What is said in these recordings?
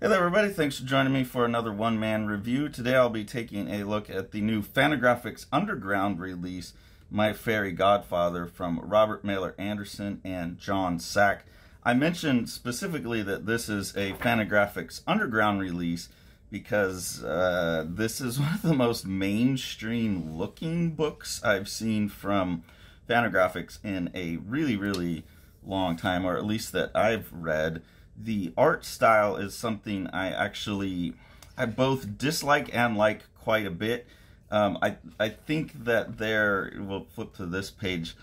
Hey there everybody, thanks for joining me for another one-man review. Today I'll be taking a look at the new Fantagraphics Underground release, My Fairy Godfather from Robert Mailer Anderson and Jon Sack. I mentioned specifically that this is a Fantagraphics Underground release because uh, this is one of the most mainstream looking books I've seen from Fantagraphics in a really, really long time, or at least that I've read the art style is something I actually I both dislike and like quite a bit. Um, I I think that there we'll flip to this page.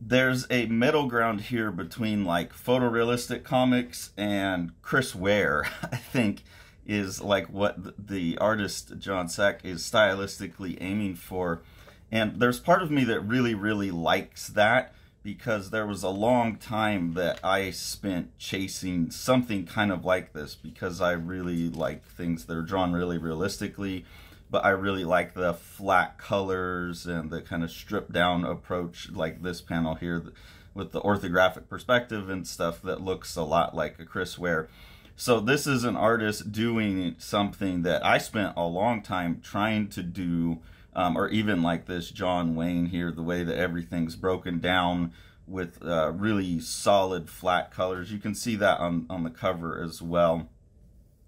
There's a middle ground here between like photorealistic comics and Chris Ware. I think is like what the artist Jon Sack is stylistically aiming for, and there's part of me that really really likes that because there was a long time that I spent chasing something kind of like this because I really like things that are drawn really realistically, but I really like the flat colors and the kind of stripped down approach like this panel here with the orthographic perspective and stuff that looks a lot like a Chris Ware. So this is an artist doing something that I spent a long time trying to do um, or even like this John Wayne here, the way that everything's broken down with uh, really solid flat colors. You can see that on, on the cover as well.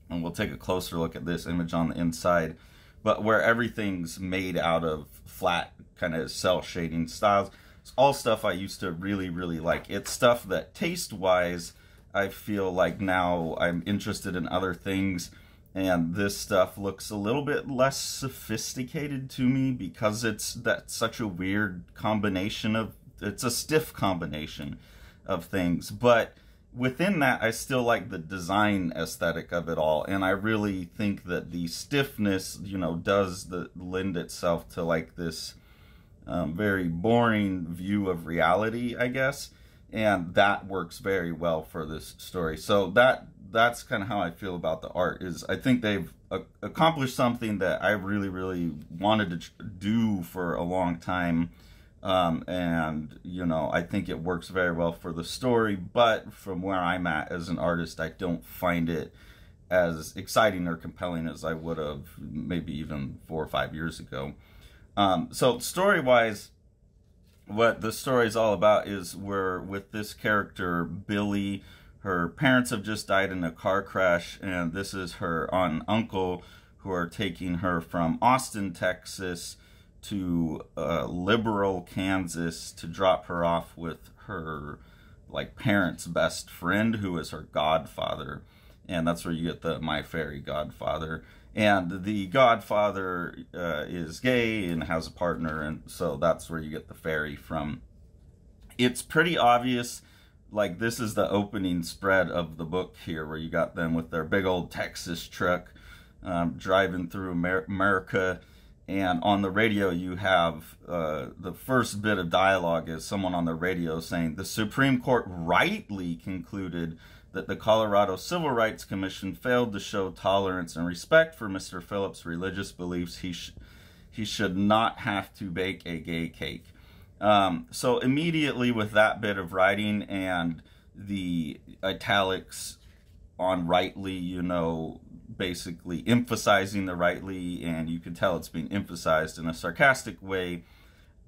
And we'll take a closer look at this image on the inside. But where everything's made out of flat kind of cell shading styles. It's all stuff I used to really, really like. It's stuff that taste-wise, I feel like now I'm interested in other things and this stuff looks a little bit less sophisticated to me because it's that such a weird combination of it's a stiff combination of things. But within that I still like the design aesthetic of it all. And I really think that the stiffness you know does the lend itself to like this um, very boring view of reality I guess. And that works very well for this story. So that that's kind of how I feel about the art. Is I think they've accomplished something that I really, really wanted to do for a long time. Um, and you know, I think it works very well for the story. But from where I'm at as an artist, I don't find it as exciting or compelling as I would have maybe even four or five years ago. Um, so story wise, what the story is all about is we're with this character Billy her parents have just died in a car crash, and this is her aunt and uncle who are taking her from Austin, Texas to uh, Liberal, Kansas to drop her off with her like parents' best friend who is her godfather. And that's where you get the My Fairy Godfather. And the godfather uh, is gay and has a partner, and so that's where you get the fairy from. It's pretty obvious like this is the opening spread of the book here where you got them with their big old Texas truck um, driving through Amer America and on the radio you have uh, the first bit of dialogue is someone on the radio saying the Supreme Court rightly concluded that the Colorado Civil Rights Commission failed to show tolerance and respect for Mr. Phillips' religious beliefs. He, sh he should not have to bake a gay cake. Um, so immediately with that bit of writing and the italics on rightly, you know, basically emphasizing the rightly, and you can tell it's being emphasized in a sarcastic way.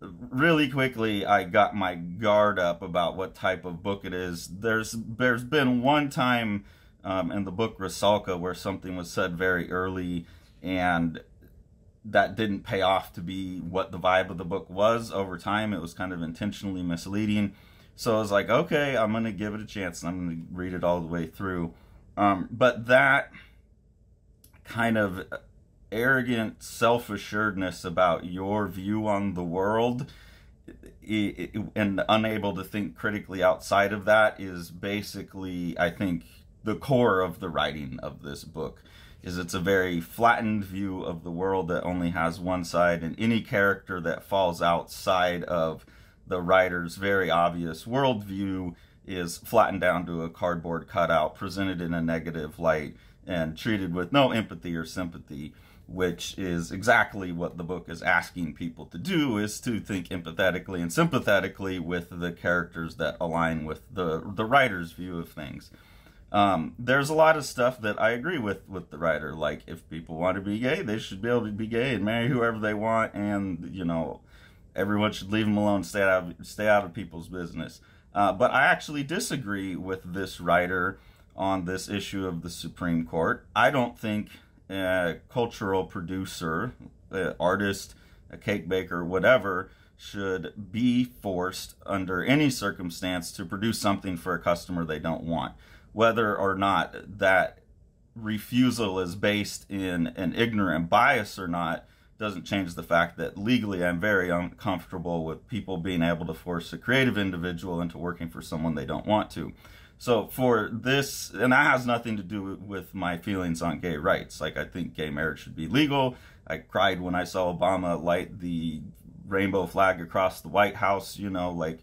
Really quickly, I got my guard up about what type of book it is. There's there's been one time um, in the book Rusalka where something was said very early, and that didn't pay off to be what the vibe of the book was over time. It was kind of intentionally misleading. So I was like, okay, I'm going to give it a chance and I'm going to read it all the way through. Um, but that kind of arrogant self assuredness about your view on the world and unable to think critically outside of that is basically, I think, the core of the writing of this book is it's a very flattened view of the world that only has one side and any character that falls outside of the writer's very obvious worldview is flattened down to a cardboard cutout presented in a negative light and treated with no empathy or sympathy which is exactly what the book is asking people to do is to think empathetically and sympathetically with the characters that align with the the writer's view of things Um, there's a lot of stuff that I agree with with the writer. Like if people want to be gay, they should be able to be gay and marry whoever they want, and you know, everyone should leave them alone, stay out of, stay out of people's business. Uh, but I actually disagree with this writer on this issue of the Supreme Court. I don't think a cultural producer, an artist, a cake baker, whatever, should be forced under any circumstance to produce something for a customer they don't want whether or not that refusal is based in an ignorant bias or not doesn't change the fact that legally I'm very uncomfortable with people being able to force a creative individual into working for someone they don't want to. So for this, and that has nothing to do with my feelings on gay rights. Like I think gay marriage should be legal. I cried when I saw Obama light the rainbow flag across the White House. You know, like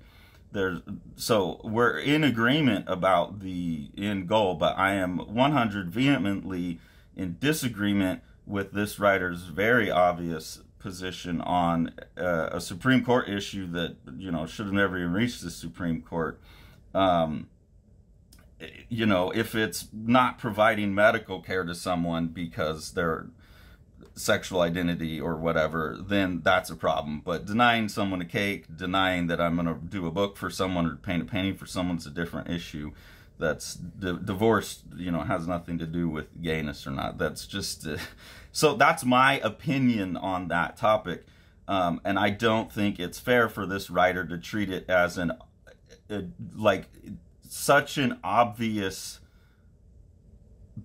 there's so we're in agreement about the end goal, but I am 100 vehemently in disagreement with this writer's very obvious position on uh, a Supreme Court issue that you know should have never even reached the Supreme Court. Um, you know, if it's not providing medical care to someone because they're sexual identity or whatever, then that's a problem. But denying someone a cake, denying that I'm going to do a book for someone or paint a painting for someone's a different issue. That's di- divorce, you know, has nothing to do with gayness or not. That's just uh, so. That's my opinion on that topic, um, and I don't think it's fair for this writer to treat it as an uh, like such an obvious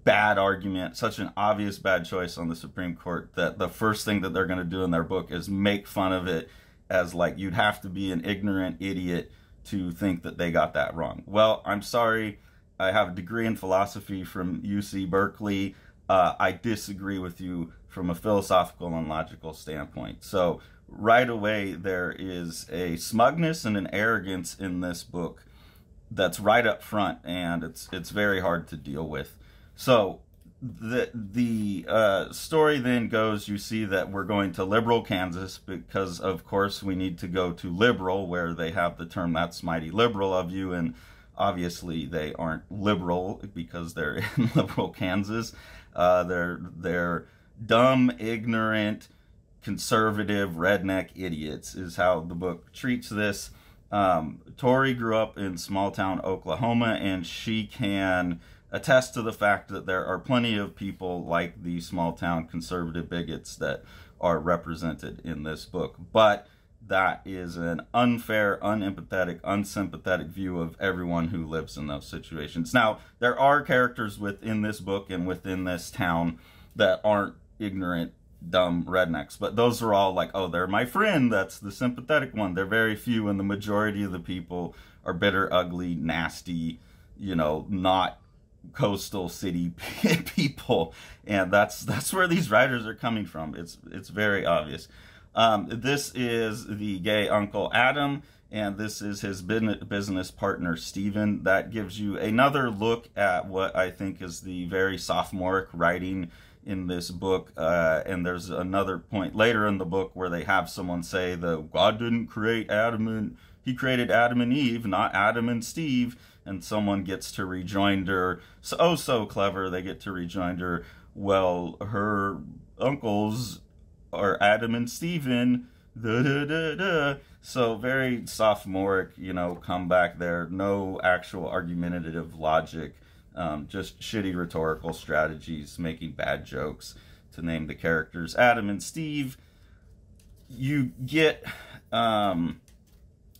bad argument, such an obvious bad choice on the Supreme Court that the first thing that they're going to do in their book is make fun of it as like you'd have to be an ignorant idiot to think that they got that wrong. Well, I'm sorry. I have a degree in philosophy from UC Berkeley. Uh, I disagree with you from a philosophical and logical standpoint. So, right away, there is a smugness and an arrogance in this book that's right up front, and it's it's very hard to deal with. So the the uh, story then goes. You see that we're going to liberal Kansas because, of course, we need to go to liberal where they have the term "That's mighty liberal of you," and obviously they aren't liberal because they're in liberal Kansas. Uh, they're they're dumb, ignorant, conservative, redneck idiots is how the book treats this. Um, Tori grew up in small town Oklahoma, and she can attest to the fact that there are plenty of people like the small town conservative bigots that are represented in this book. But that is an unfair, unempathetic, unsympathetic view of everyone who lives in those situations. Now, there are characters within this book and within this town that aren't ignorant, dumb rednecks, but those are all like, oh, they're my friend. That's the sympathetic one. They're very few, and the majority of the people are bitter, ugly, nasty, you know, not coastal city people, and that's that's where these writers are coming from. It's it's very obvious. Um, this is the gay uncle Adam, and this is his business partner Stephen. That gives you another look at what I think is the very sophomoric writing in this book. Uh, and there's another point later in the book where they have someone say that God didn't create Adam and he created Adam and Eve, not Adam and Steve and someone gets to rejoinder. So, oh, so clever. They get to rejoinder. Well, her uncles are Adam and Stephen. Da, da, da, da. So very sophomoric, you know, comeback there. No actual argumentative logic. Um, just shitty rhetorical strategies, making bad jokes to name the characters Adam and Steve. You get um,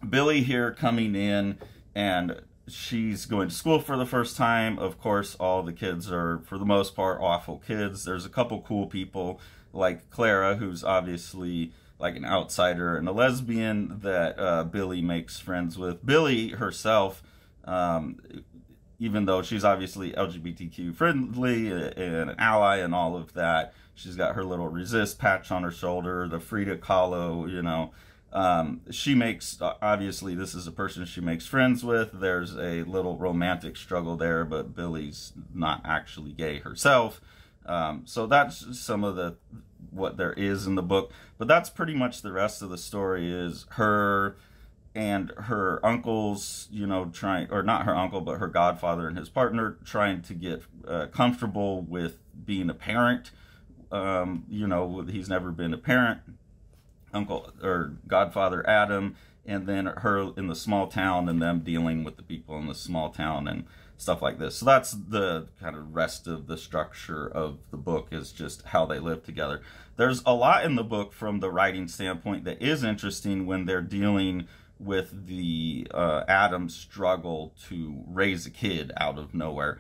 Billy here coming in and she's going to school for the first time. Of course, all the kids are, for the most part, awful kids. There's a couple cool people like Clara, who's obviously like an outsider and a lesbian that uh, Billy makes friends with. Billy herself, um, even though she's obviously LGBTQ friendly and an ally and all of that, she's got her little resist patch on her shoulder, the Frida Kahlo, you know, um, she makes obviously this is a person she makes friends with. There's a little romantic struggle there, but Billy's not actually gay herself. Um, so that's some of the what there is in the book. But that's pretty much the rest of the story is her and her uncle's, you know, trying, or not her uncle, but her godfather and his partner trying to get uh, comfortable with being a parent. Um, you know, he's never been a parent. Uncle or godfather Adam, and then her in the small town, and them dealing with the people in the small town and stuff like this. So that's the kind of rest of the structure of the book is just how they live together. There's a lot in the book from the writing standpoint that is interesting when they're dealing with the uh, struggle to raise a kid out of nowhere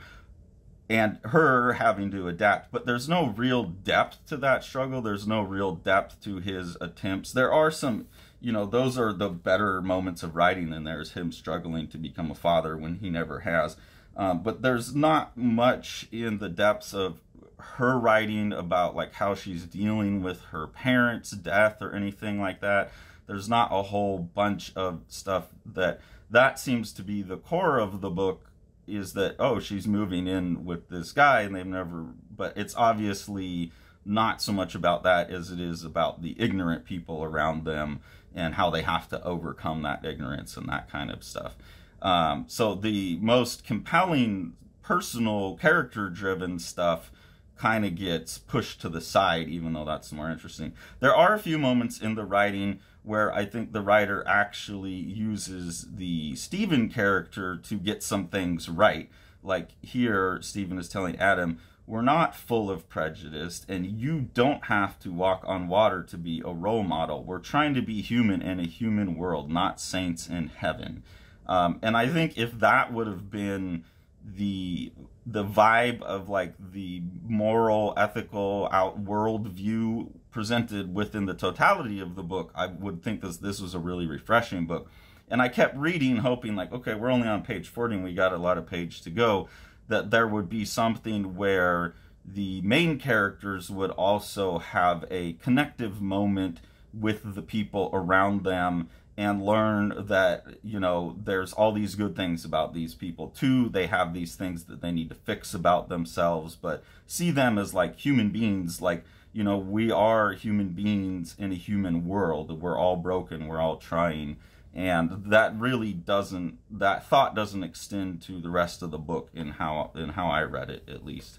and her having to adapt. But there's no real depth to that struggle. There's no real depth to his attempts. There are some, you know, those are the better moments of writing, and there's him struggling to become a father when he never has. Um, but there's not much in the depths of her writing about like how she's dealing with her parents' death or anything like that. There's not a whole bunch of stuff that that seems to be the core of the book is that oh she's moving in with this guy and they've never but it's obviously not so much about that as it is about the ignorant people around them and how they have to overcome that ignorance and that kind of stuff. Um, so the most compelling personal character driven stuff kind of gets pushed to the side, even though that's more interesting. There are a few moments in the writing where I think the writer actually uses the Stephen character to get some things right. Like here, Stephen is telling Adam, we're not full of prejudice, and you don't have to walk on water to be a role model. We're trying to be human in a human world, not saints in heaven. Um, and I think if that would have been the the vibe of like the moral, ethical, out world view presented within the totality of the book, I would think this this was a really refreshing book. And I kept reading, hoping like, okay, we're only on page forty, and we got a lot of page to go. That there would be something where the main characters would also have a connective moment with the people around them and learn that you know there's all these good things about these people. Too they have these things that they need to fix about themselves but see them as like human beings. Like you know we are human beings in a human world. We're all broken. We're all trying. And that really doesn't that thought doesn't extend to the rest of the book in how in how I read it at least.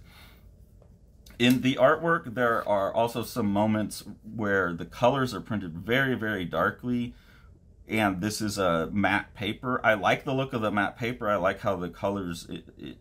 In the artwork there are also some moments where the colors are printed very very darkly and this is a matte paper. I like the look of the matte paper. I like how the colors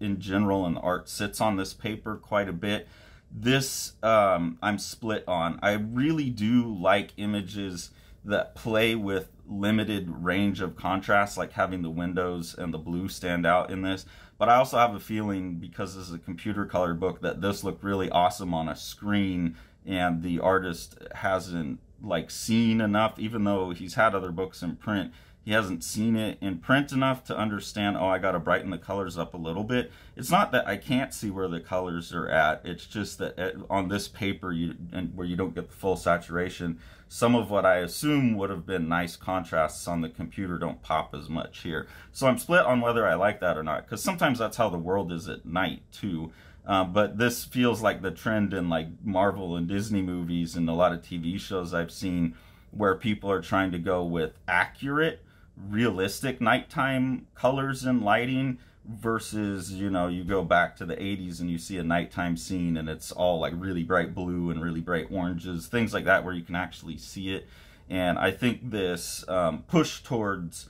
in general and art sits on this paper quite a bit. This um, I'm split on. I really do like images that play with limited range of contrast, like having the windows and the blue stand out in this. But I also have a feeling, because this is a computer colored book, that this looked really awesome on a screen and the artist hasn't like seen enough, even though he's had other books in print. He hasn't seen it in print enough to understand, oh, I got to brighten the colors up a little bit. It's not that I can't see where the colors are at. It's just that eh, on this paper, you and where you don't get the full saturation, some of what I assume would have been nice contrasts on the computer don't pop as much here. So I'm split on whether I like that or not, because sometimes that's how the world is at night, too. Uh, but this feels like the trend in like Marvel and Disney movies and a lot of TV shows I've seen where people are trying to go with accurate, realistic nighttime colors and lighting versus, you know, you go back to the 80s and you see a nighttime scene and it's all like really bright blue and really bright oranges, things like that where you can actually see it. And I think this um, push towards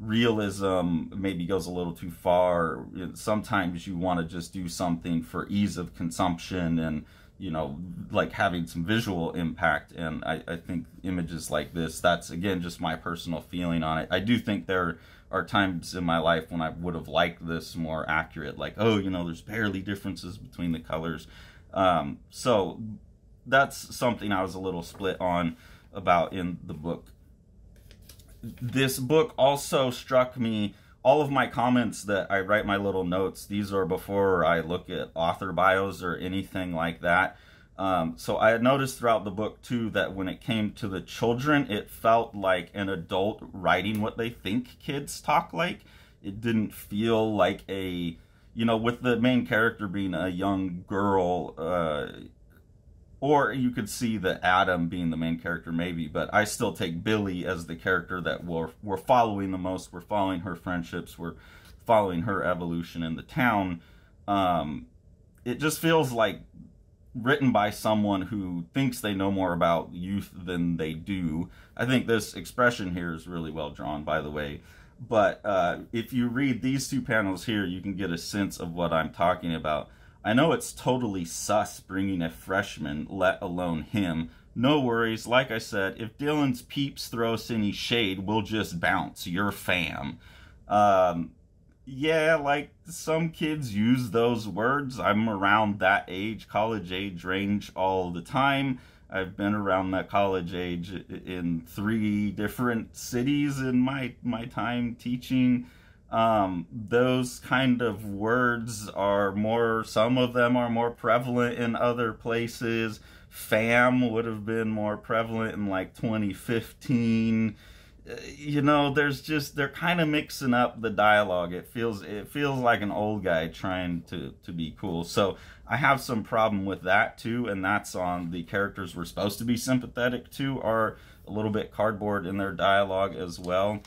realism maybe goes a little too far. Sometimes you want to just do something for ease of consumption and you know like having some visual impact and I, I think images like this that's again just my personal feeling on it. I do think there are times in my life when i would have liked this more accurate like oh you know there's barely differences between the colors. Um, so that's something i was a little split on about in the book this book also struck me all of my comments that I write my little notes, these are before I look at author bios or anything like that. Um, so I had noticed throughout the book too that when it came to the children, it felt like an adult writing what they think kids talk like. It didn't feel like a, you know, with the main character being a young girl, uh, or you could see the Adam being the main character, maybe. But I still take Billy as the character that we're we're following the most. We're following her friendships. We're following her evolution in the town. Um, it just feels like written by someone who thinks they know more about youth than they do. I think this expression here is really well drawn, by the way. But uh, if you read these two panels here, you can get a sense of what I'm talking about. I know it's totally sus bringing a freshman, let alone him. No worries, like I said, if Dylan's peeps throw us any shade, we'll just bounce. You're fam. Um, yeah, like some kids use those words. I'm around that age, college age range all the time. I've been around that college age in three different cities in my my time teaching. Um, those kind of words are more. Some of them are more prevalent in other places. Fam would have been more prevalent in like 2015 you know there's just they're kind of mixing up the dialogue it feels it feels like an old guy trying to to be cool so i have some problem with that too and that's on the characters we're supposed to be sympathetic to are a little bit cardboard in their dialogue as well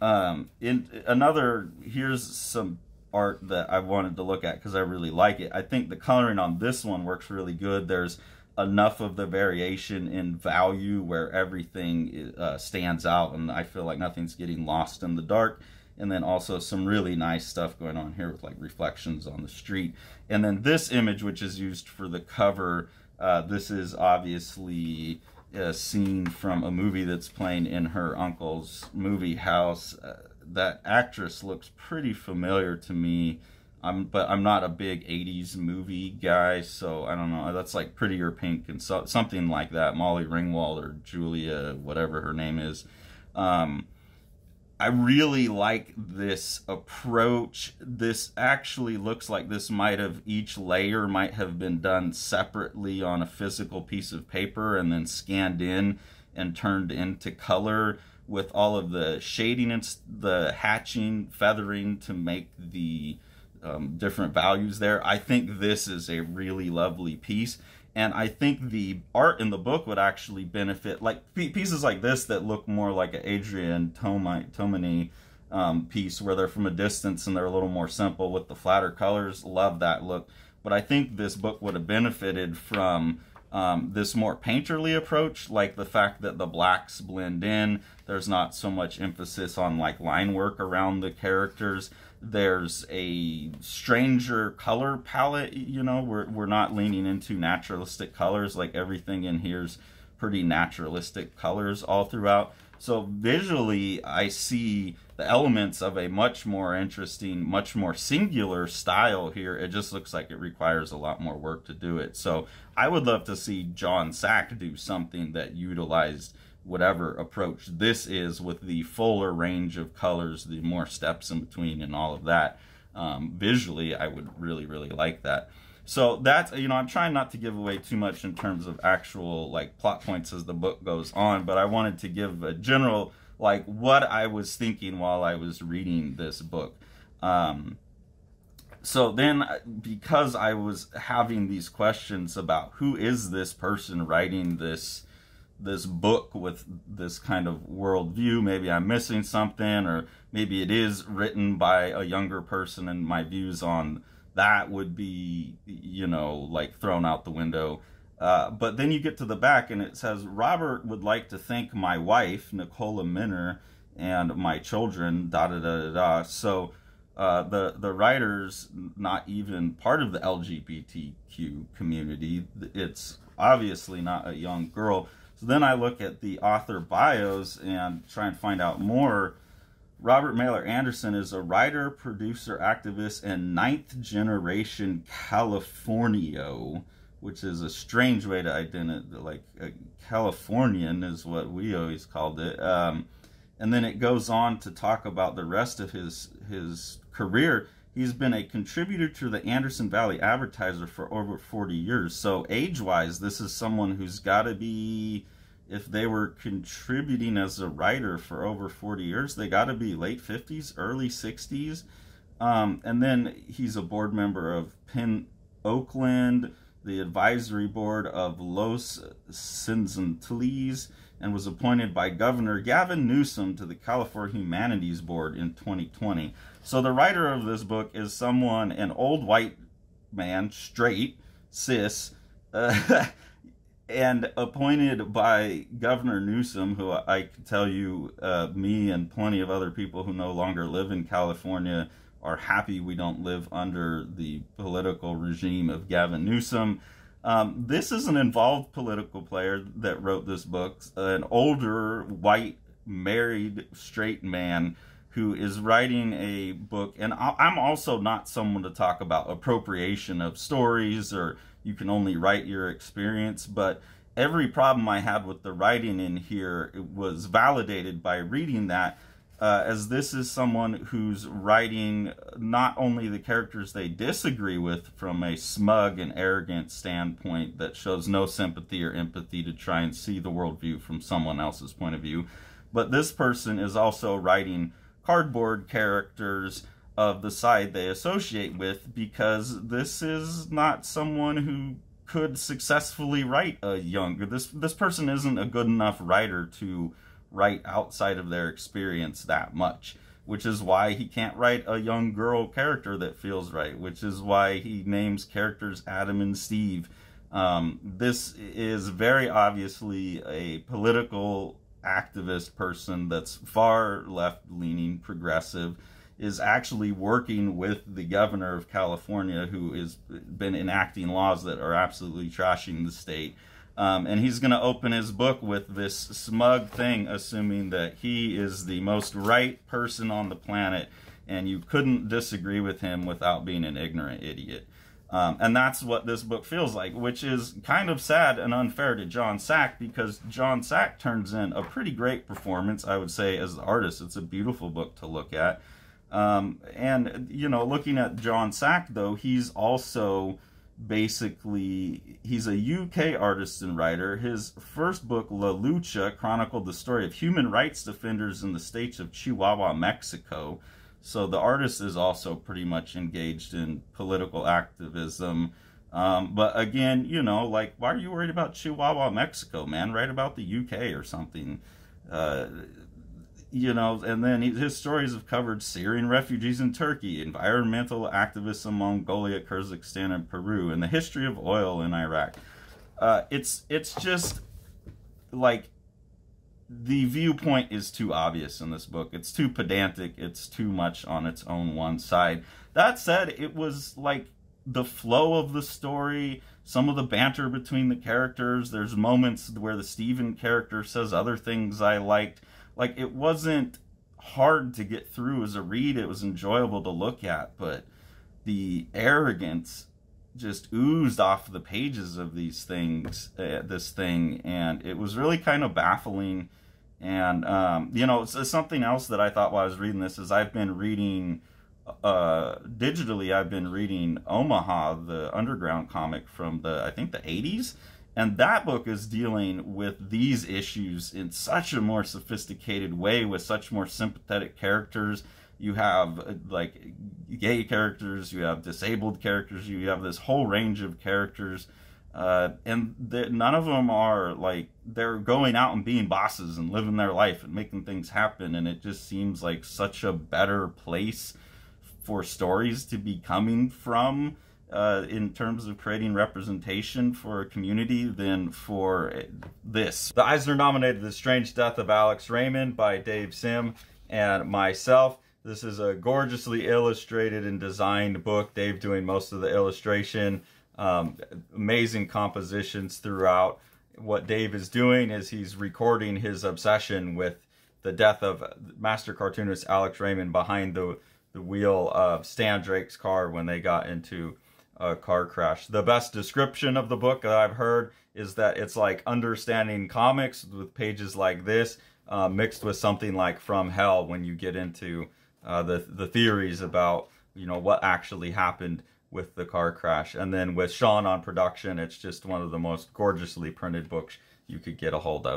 um in another here's some art that i wanted to look at because i really like it i think the coloring on this one works really good there's enough of the variation in value where everything uh, stands out and I feel like nothing's getting lost in the dark. And then also some really nice stuff going on here with like reflections on the street. And then this image, which is used for the cover, uh, this is obviously a scene from a movie that's playing in her uncle's movie house. Uh, that actress looks pretty familiar to me. I'm, but I'm not a big '80s movie guy, so I don't know. That's like Pretty in Pink and so, something like that. Molly Ringwald or Julia, whatever her name is. Um, I really like this approach. This actually looks like this might have each layer might have been done separately on a physical piece of paper and then scanned in and turned into color with all of the shading and the hatching, feathering to make the um, different values there. I think this is a really lovely piece. And I think the art in the book would actually benefit, like pieces like this that look more like an Adrian Tomine um, piece where they're from a distance and they're a little more simple with the flatter colors. Love that look. But I think this book would have benefited from um, this more painterly approach, like the fact that the blacks blend in. There's not so much emphasis on like line work around the characters. There's a stranger color palette, you know, we're, we're not leaning into naturalistic colors, like everything in here's pretty naturalistic colors all throughout. So visually, I see the elements of a much more interesting, much more singular style here. It just looks like it requires a lot more work to do it. So I would love to see Jon Sack do something that utilized whatever approach this is with the fuller range of colors, the more steps in between, and all of that. Um, visually, I would really, really like that. So that's you know I'm trying not to give away too much in terms of actual like plot points as the book goes on, but I wanted to give a general like what I was thinking while I was reading this book. Um, so then because I was having these questions about who is this person writing this this book with this kind of worldview. Maybe I'm missing something, or maybe it is written by a younger person, and my views on that would be, you know, like thrown out the window. Uh, but then you get to the back, and it says Robert would like to thank my wife Nicola Miner and my children. Da da da da da. So. Uh, the the writer's not even part of the LGBTQ community. It's obviously not a young girl. So then I look at the author bios and try and find out more. Robert Mailer Anderson is a writer, producer, activist, and ninth generation Californio, which is a strange way to identify, like a Californian is what we always called it. Um, and then it goes on to talk about the rest of his his career. He's been a contributor to the Anderson Valley Advertiser for over 40 years. So, age wise, this is someone who's got to be, if they were contributing as a writer for over 40 years, they got to be late 50s, early 60s. Um, and then he's a board member of PEN Oakland, the advisory board of Los Cenzontles and was appointed by Governor Gavin Newsom to the California Humanities Board in 2020. So the writer of this book is someone, an old white man, straight, cis, uh, and appointed by Governor Newsom, who I can tell you, uh, me and plenty of other people who no longer live in California are happy we don't live under the political regime of Gavin Newsom. Um, this is an involved political player that wrote this book, an older, white, married, straight man who is writing a book. And I'm also not someone to talk about appropriation of stories or you can only write your experience, but every problem I had with the writing in here was validated by reading that uh, as this is someone who's writing not only the characters they disagree with from a smug and arrogant standpoint that shows no sympathy or empathy to try and see the worldview from someone else's point of view, but this person is also writing cardboard characters of the side they associate with because this is not someone who could successfully write a younger this this person isn't a good enough writer to write outside of their experience that much which is why he can't write a young girl character that feels right which is why he names characters adam and steve. Um, this is very obviously a political activist person that's far left leaning progressive is actually working with the governor of california who has been enacting laws that are absolutely trashing the state um, and he's going to open his book with this smug thing, assuming that he is the most right person on the planet, and you couldn't disagree with him without being an ignorant idiot. Um, and that's what this book feels like, which is kind of sad and unfair to Jon Sack because Jon Sack turns in a pretty great performance, I would say, as the artist. It's a beautiful book to look at. Um, and, you know, looking at Jon Sack, though, he's also basically he's a UK artist and writer. His first book, La Lucha, chronicled the story of human rights defenders in the states of Chihuahua, Mexico. So the artist is also pretty much engaged in political activism. Um, but again, you know, like, why are you worried about Chihuahua, Mexico, man? Write about the UK or something. Uh, you know, and then his stories have covered Syrian refugees in Turkey, environmental activists in Mongolia, Kyrgyzstan, and Peru, and the history of oil in Iraq. Uh, it's it's just like the viewpoint is too obvious in this book. It's too pedantic. It's too much on its own one side. That said, it was like the flow of the story, some of the banter between the characters. There's moments where the Stephen character says other things I liked like it wasn't hard to get through as a read. It was enjoyable to look at, but the arrogance just oozed off the pages of these things, uh, this thing, and it was really kind of baffling. And um, you know, something else that I thought while I was reading this is I've been reading uh, digitally. I've been reading Omaha, the underground comic from the I think the '80s and that book is dealing with these issues in such a more sophisticated way with such more sympathetic characters. You have uh, like gay characters, you have disabled characters, you have this whole range of characters. Uh, and none of them are like they're going out and being bosses and living their life and making things happen. And it just seems like such a better place for stories to be coming from uh, in terms of creating representation for a community than for this. The Eisner nominated The Strange Death of Alex Raymond by Dave Sim and myself. This is a gorgeously illustrated and designed book. Dave doing most of the illustration. Um, amazing compositions throughout. What Dave is doing is he's recording his obsession with the death of master cartoonist Alex Raymond behind the the wheel of Stan Drake's car when they got into a car crash. The best description of the book that I've heard is that it's like understanding comics with pages like this uh, mixed with something like From Hell when you get into uh, the the theories about you know what actually happened with the car crash. And then with Sean on production, it's just one of the most gorgeously printed books you could get a hold of.